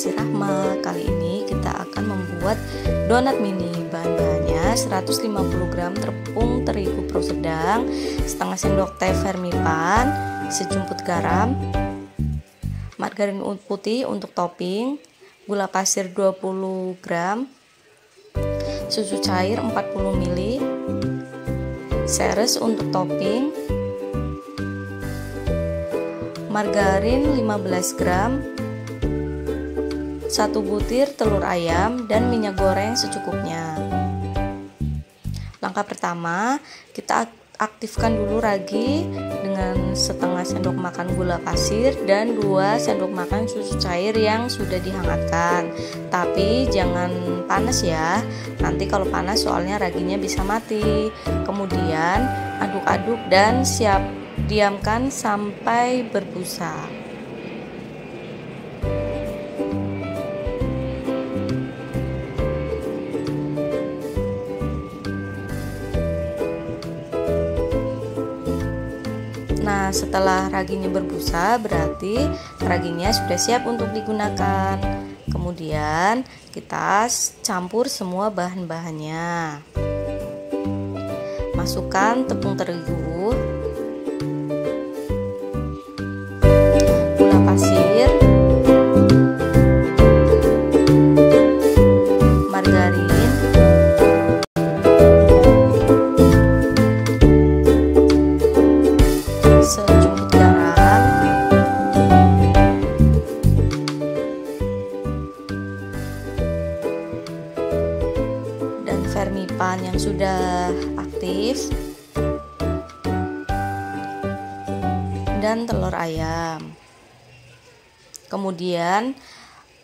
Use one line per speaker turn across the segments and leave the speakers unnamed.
Desi Rahma Kali ini kita akan membuat donat mini. Bahan-bahannya 150 gram tepung terigu pro sedang Setengah sendok teh vermipan Sejumput garam Margarin putih untuk topping Gula pasir 20 gram Susu cair 40 ml Seres untuk topping margarin 15 gram, 1 butir telur ayam dan minyak goreng secukupnya. Langkah pertama, kita aktifkan dulu ragi dengan setengah sendok makan gula pasir dan 2 sendok makan susu cair yang sudah dihangatkan. Tapi jangan panas ya. Nanti kalau panas soalnya raginya bisa mati. Kemudian aduk-aduk dan siap diamkan sampai berbusa. Setelah raginya berbusa, berarti raginya sudah siap untuk digunakan. Kemudian, kita campur semua bahan-bahannya. Masukkan tepung terigu vermipan yang sudah aktif. Dan telur ayam. Kemudian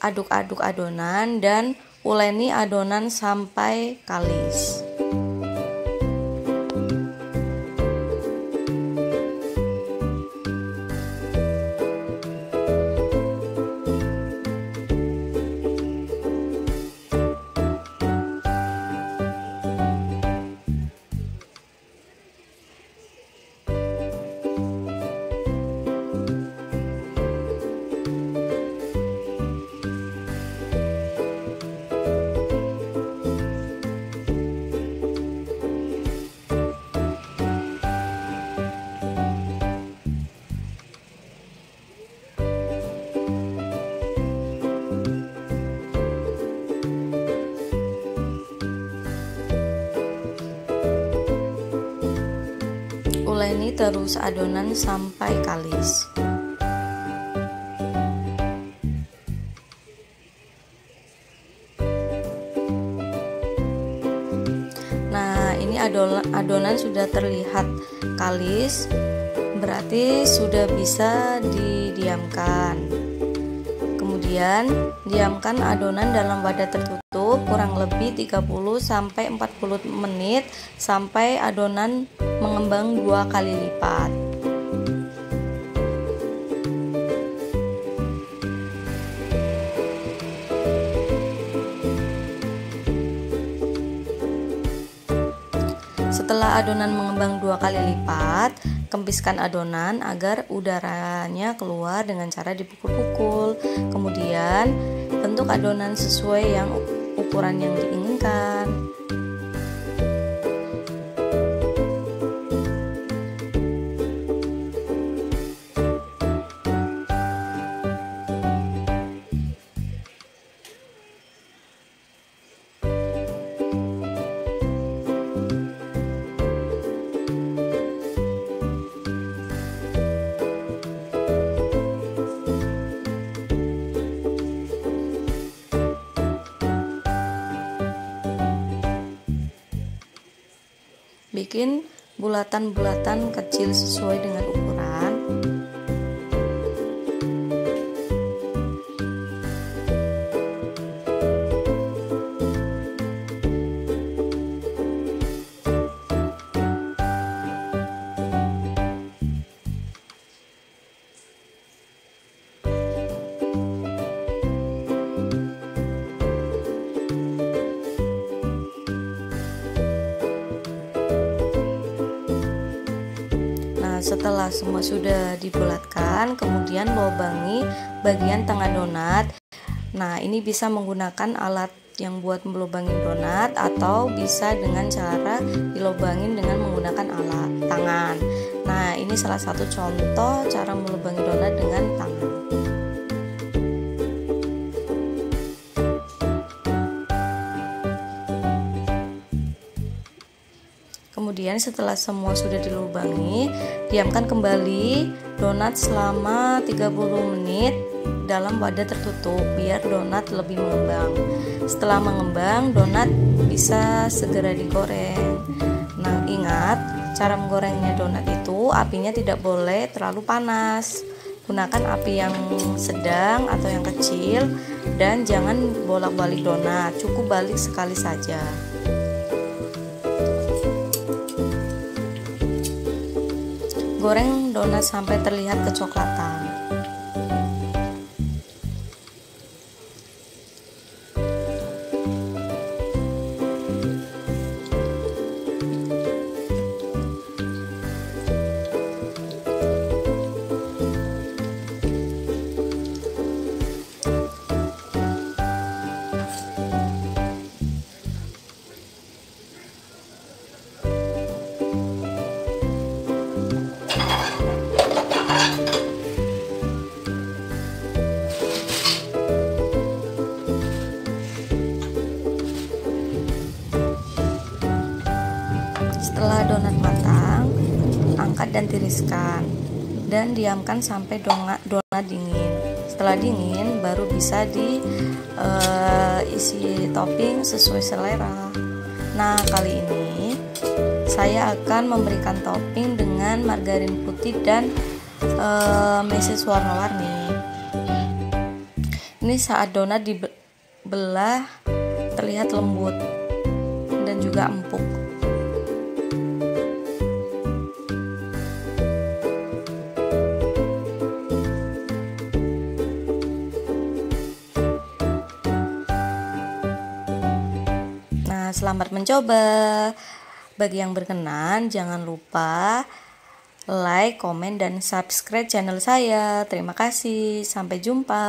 aduk-aduk adonan dan uleni adonan sampai kalis terus adonan sampai kalis. Nah, ini adonan, adonan sudah terlihat kalis, berarti sudah bisa didiamkan. Kemudian, diamkan adonan dalam wadah tertutup kurang lebih 30 sampai 40 menit sampai adonan mengembang dua kali lipat. Setelah adonan mengembang dua kali lipat, kempiskan adonan agar udaranya keluar dengan cara dipukul-pukul. Kemudian, bentuk adonan sesuai yang ukuran yang diinginkan. Bikin bulatan-bulatan kecil sesuai dengan setelah semua sudah dibulatkan kemudian lubangi bagian tengah donat Nah, ini bisa menggunakan alat yang buat melubangin donat atau bisa dengan cara dilubangin dengan menggunakan alat tangan. Nah, ini salah satu contoh cara melubangin donat dengan tangan. Kemudian setelah semua sudah dilubangi, diamkan kembali donat selama 30 menit dalam wadah tertutup biar donat lebih mengembang. Setelah mengembang, donat bisa segera digoreng. Nah, ingat, cara menggorengnya donat itu apinya tidak boleh terlalu panas. Gunakan api yang sedang atau yang kecil dan jangan bolak-balik donat, cukup balik sekali saja. Goreng donat sampai terlihat kecoklatan. Setelah donat matang, angkat dan tiriskan dan diamkan sampai donat donat dingin. Setelah dingin baru bisa diisi eh, uh, topping sesuai selera. Nah, kali ini saya akan memberikan topping dengan margarin putih dan uh, meses warna-warni. Ini saat donat dibelah terlihat lembut dan juga empuk. Selamat mencoba. Bagi yang berkenan, jangan lupa like, komen, dan subscribe channel saya. Terima kasih, sampai jumpa.